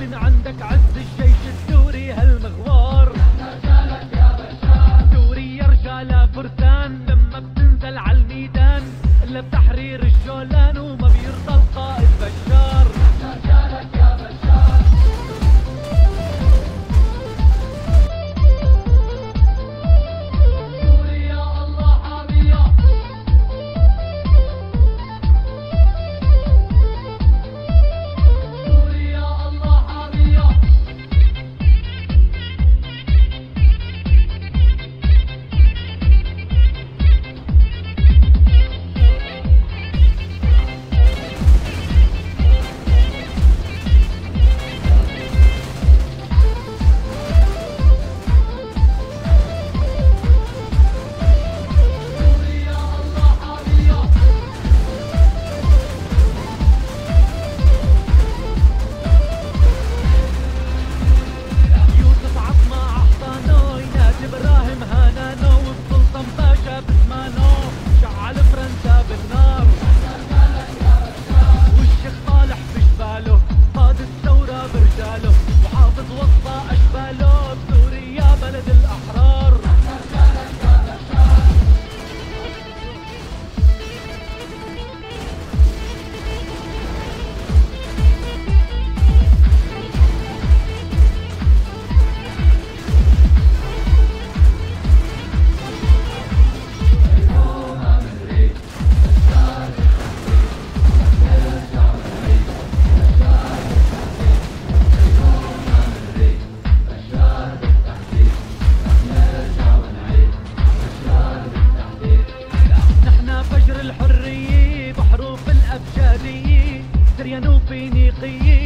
من عندك عز الجيش السوري هالمغوار. سوري يا رجال فرسان لما بتنزل عالميدان الا بتحرير الجول Dalo. كانوا في نقيه